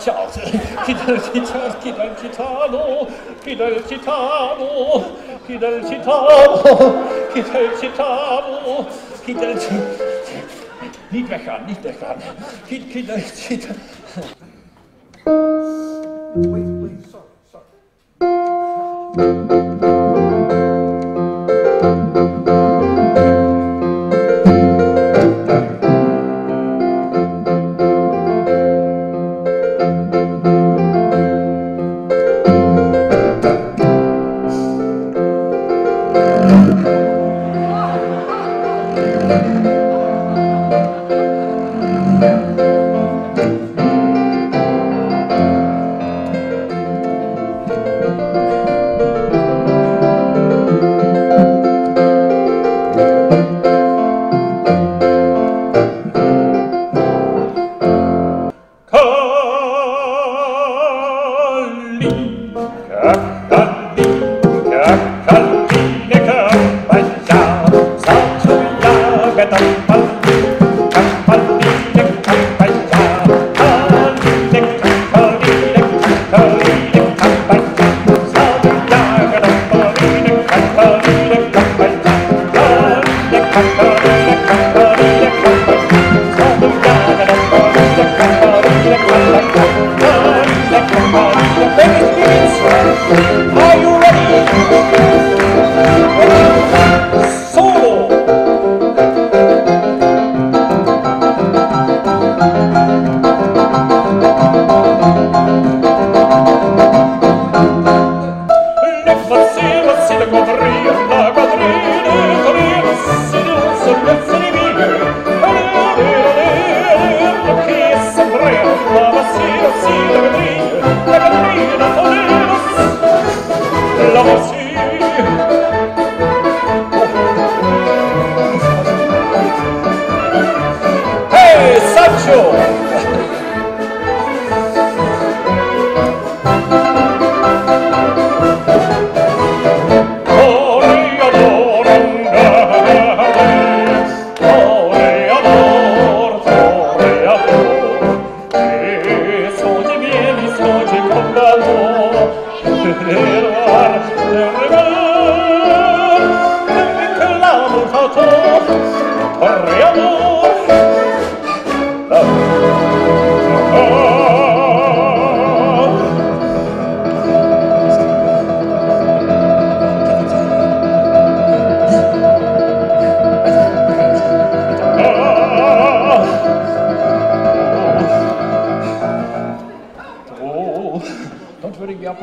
baciato, chi del gitano, chi del gitano, chi del gitano, chi del gitano, chi del gitano, chi del gitano. Nicht meckern, nicht meckern. Kind, Kinder, Kinder. Wait, wait, sorry, sorry.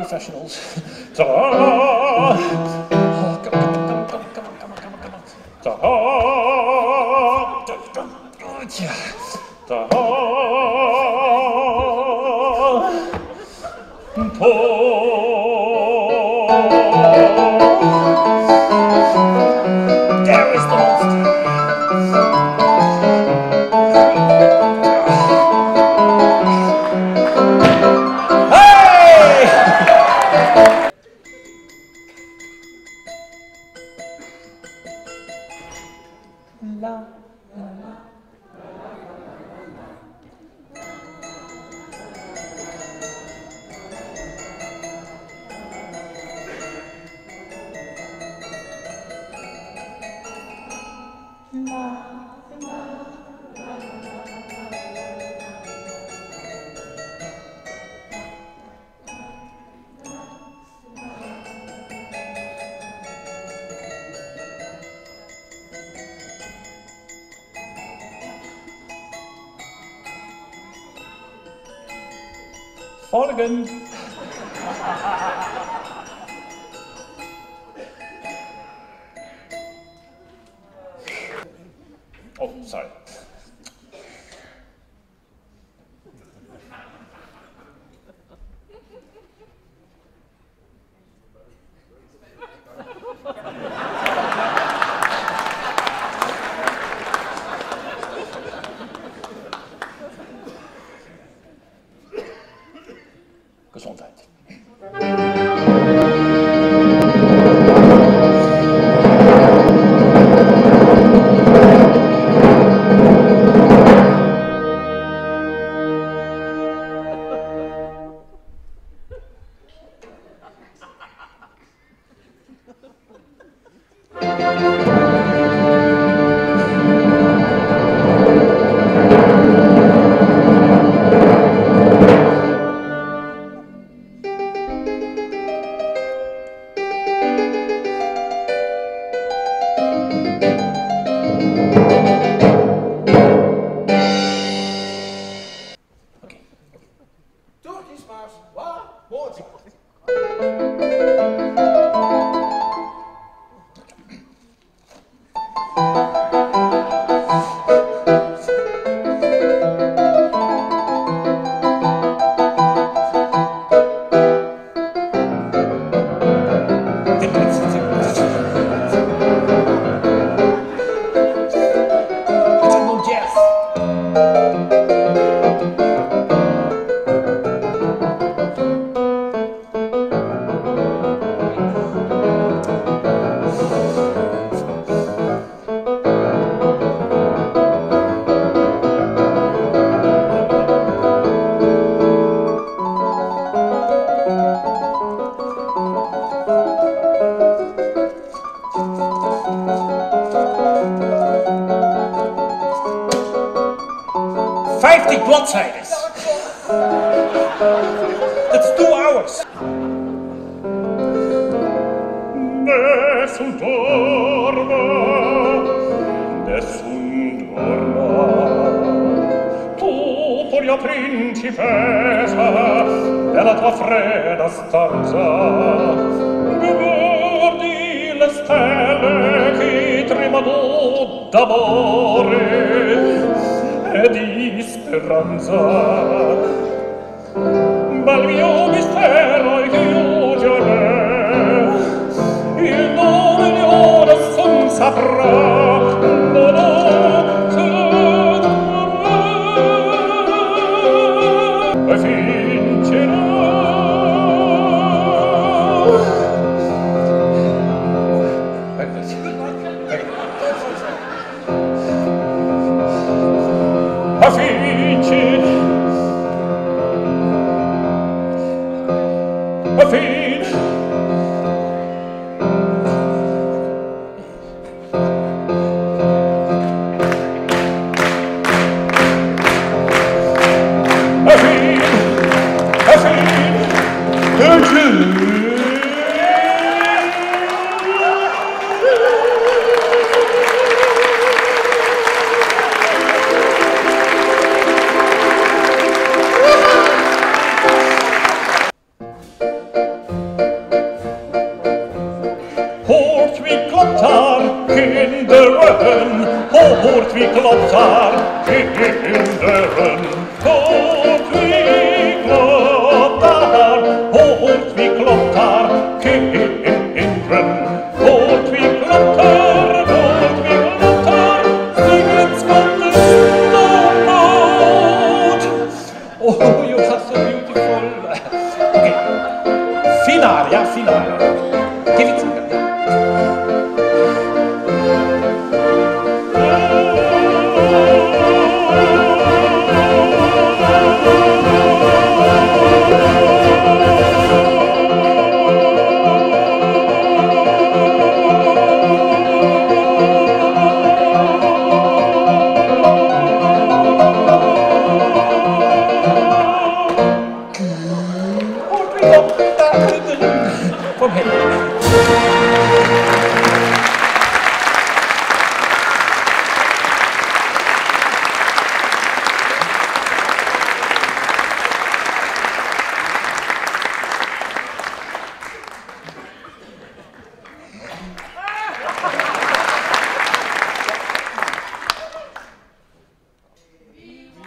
professionals. Ta-da! Oh, come on, come on, come on, come on, come on, come on. Ta-da! Yeah. Ta-da! Organ. 存在的。broadsiders. That's two hours. Nessun dorma, nessun dorma, tu furia principessa della tua fredda stanza. Guardi le stelle che tremano d'amore, speranza ma il mio mistero è chiudere il nome di ora son saprà. Höhen, hohort wie Klopfer, in Dörren. Hohort wie Klopfer, hohort wie Klopfer, in Dörren. Hohort wie Klopfer, hohort wie Klopfer, singen's Gottes Not. Oh, you are so beautiful. okay. Finale, ja, finale. Give it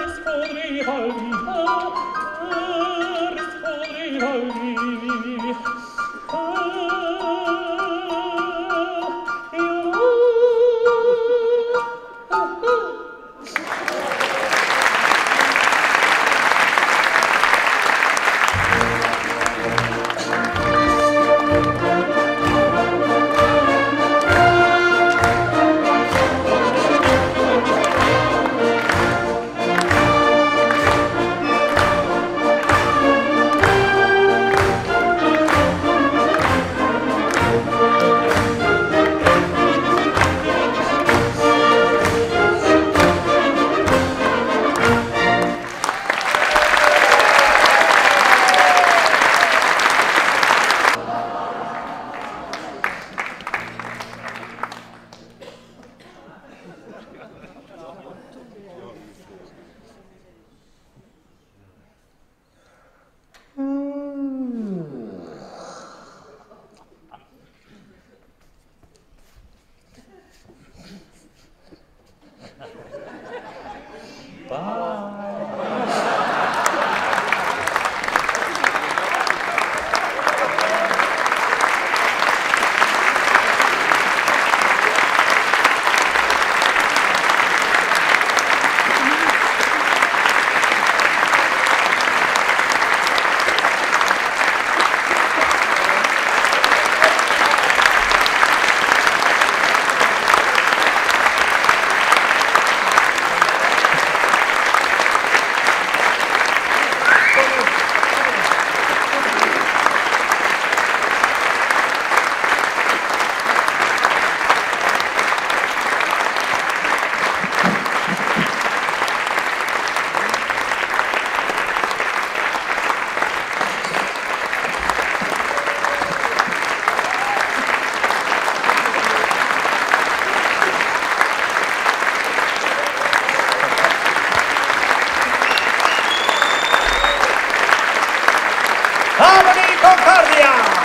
res podrei valida, res podrei valida. Harmony Concordia.